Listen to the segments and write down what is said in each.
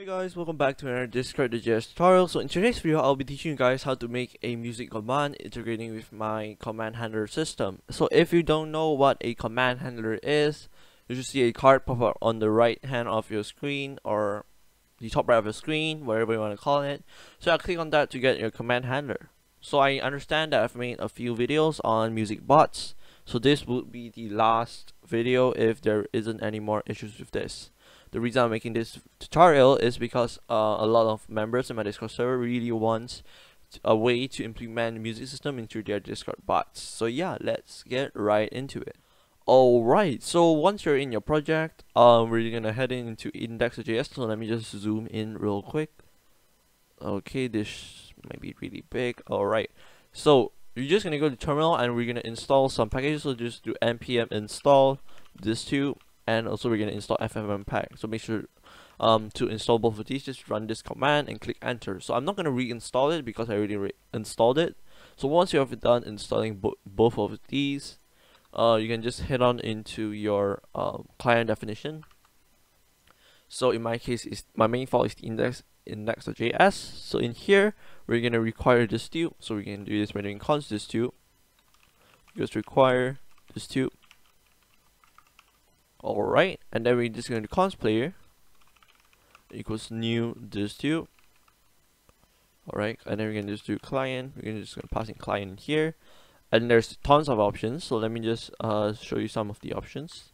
Hey guys, welcome back to another Discord Discord.js tutorial. So in today's video, I'll be teaching you guys how to make a music command integrating with my command handler system. So if you don't know what a command handler is, you should see a card pop up on the right hand of your screen or the top right of your screen, whatever you want to call it. So I'll click on that to get your command handler. So I understand that I've made a few videos on music bots. So this would be the last video if there isn't any more issues with this the reason I'm making this tutorial is because uh, a lot of members in my Discord server really want a way to implement music system into their Discord bots. So yeah, let's get right into it. Alright, so once you're in your project, um, we're gonna head into index.js. So let me just zoom in real quick. Okay, this might be really big. Alright, so you're just gonna go to terminal and we're gonna install some packages. So just do npm install DisTube and also we're going to install ffmpeg so make sure um, to install both of these. Just run this command and click enter. So I'm not going to reinstall it because I already installed it. So once you have done installing bo both of these uh, you can just head on into your uh, client definition. So in my case is my main file is the index index.js so in here we're going to require DisTube so we can do this by doing const DisTube just require DisTube Alright, and then we're just going to const player equals new DisTube. Alright, and then we're going to just do client. We're gonna just going to pass in client here. And there's tons of options. So let me just uh, show you some of the options.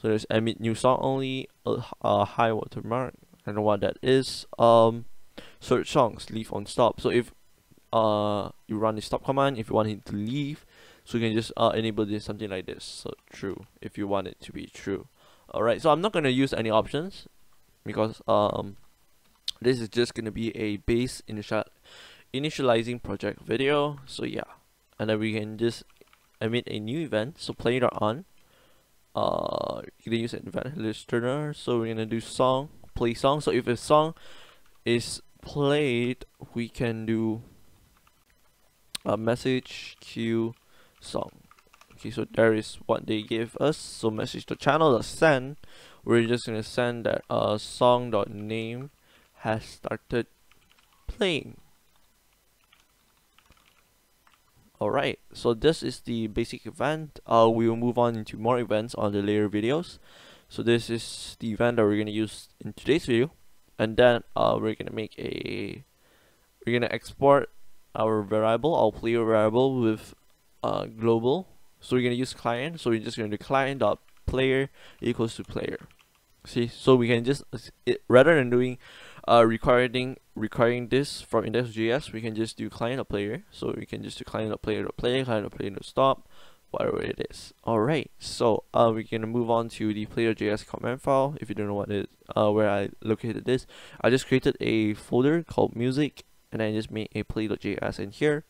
So there's emit new song only, a, a high watermark. I don't know what that is. Um, search songs, leave on stop. So if uh you run the stop command, if you want it to leave, so you can just uh, enable this something like this. So true if you want it to be true. Alright so I'm not going to use any options because um this is just going to be a base initial initializing project video. So yeah and then we can just emit a new event. So play it on uh you can use an event listener. So we're gonna do song play song so if a song is played we can do a message queue song. Okay so there is what they give us. So message to channel send. We're just gonna send that uh song dot name has started playing. Alright so this is the basic event. Uh we will move on into more events on the later videos so this is the event that we're gonna use in today's video and then uh we're gonna make a we're gonna export our variable our player variable with uh, global. So we're going to use client. So we're just going to client dot player equals to player. See, so we can just it, rather than doing uh, requiring requiring this from index.js, we can just do client player. So we can just do client dot player client player stop, whatever it is. Alright, so uh, we're gonna move on to the player.js command file. If you don't know what it is, uh, where I located this, I just created a folder called music, and I just made a play.js in here.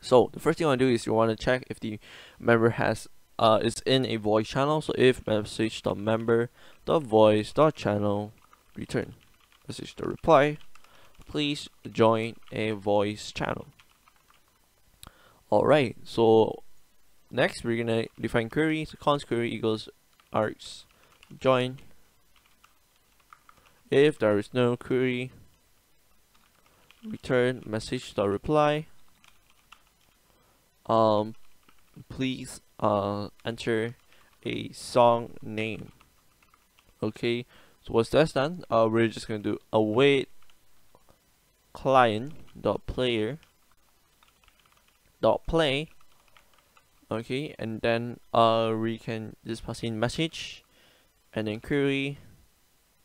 So the first thing you want to do is you want to check if the member has uh is in a voice channel. So if message the member the voice the channel return message the reply please join a voice channel. Alright, so next we're gonna define query. So const query equals args join. If there is no query, return message the reply um please uh enter a song name okay so what's that done uh we're just gonna do await client dot player dot play okay and then uh we can just pass in message and then query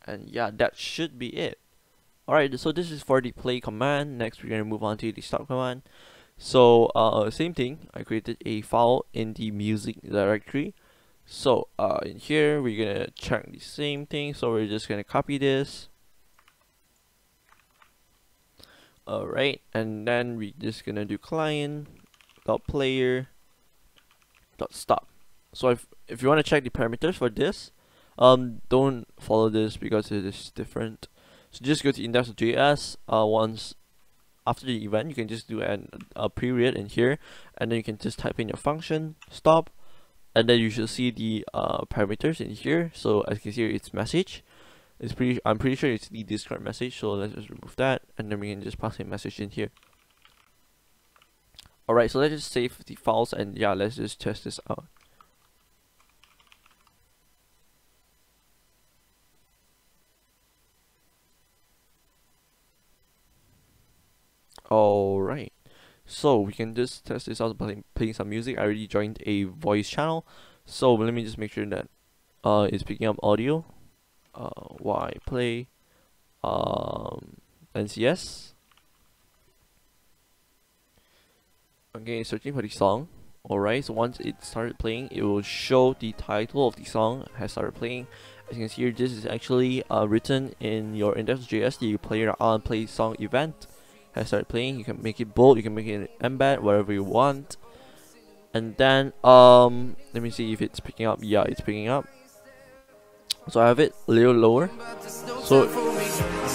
and yeah that should be it. Alright so this is for the play command. Next we're gonna move on to the stop command. So uh, same thing. I created a file in the music directory. So uh, in here we're gonna check the same thing. So we're just gonna copy this. Alright and then we're just gonna do client dot player dot stop. So if, if you want to check the parameters for this um don't follow this because it is different. So just go to index.js uh, once after the event you can just do an, a period in here and then you can just type in your function stop and then you should see the uh, parameters in here. So as you can see it's message. It's pretty I'm pretty sure it's the Discord message so let's just remove that and then we can just pass a message in here alright so let's just save the files and yeah let's just test this out. Alright. So we can just test this out by playing some music. I already joined a voice channel. So let me just make sure that uh, it's picking up audio. Uh, y play um, NCS okay searching for the song. Alright so once it started playing it will show the title of the song has started playing. As you can see here this is actually uh, written in your index.js the player on play song event has started playing. You can make it bold you can make it embed whatever you want. And then um let me see if it's picking up. Yeah it's picking up. So I have it a little lower. So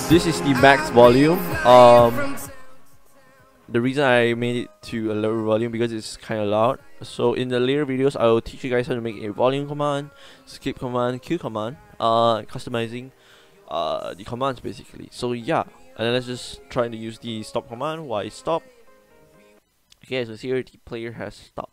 this is the max volume. Um the reason I made it to a lower volume because it's kind of loud. So in the later videos I will teach you guys how to make a volume command skip command Q command uh customizing uh the commands basically. So yeah. And then let's just try to use the stop command. Why stop? Okay so here the player has stopped.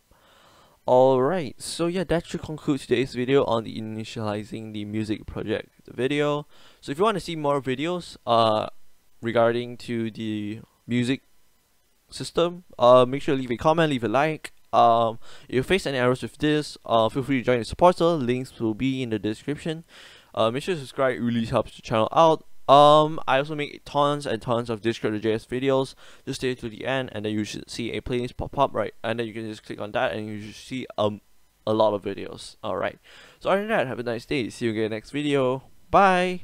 Alright, so yeah, that should conclude today's video on the initializing the music project video. So if you want to see more videos uh, regarding to the music system, uh, make sure to leave a comment, leave a like. Um, if you face any errors with this, uh, feel free to join the supporter. Links will be in the description. Uh, make sure to subscribe, it really helps the channel out. Um, I also make tons and tons of Discord.js videos. Just stay to the end, and then you should see a playlist pop up, right? And then you can just click on that, and you should see um a lot of videos. All right. So other than that, have a nice day. See you again next video. Bye.